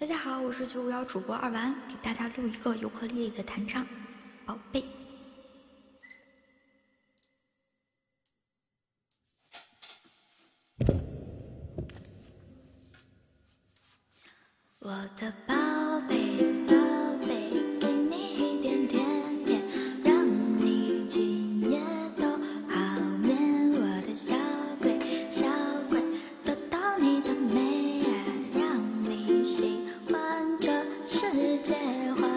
大家好我是九五幺主播二丸给大家录一个尤克里里的弹唱宝贝。我的宝界划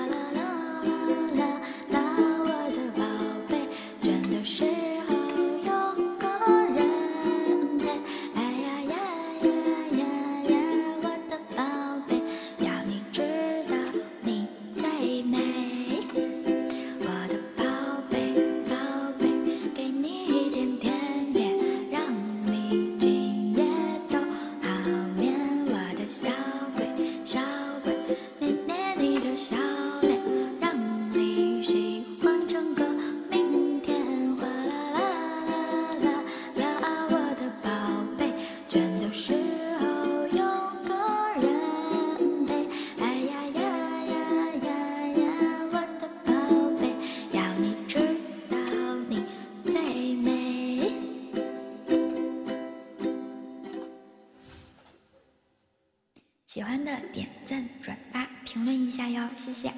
喜欢的点赞转发评论一下哟谢谢。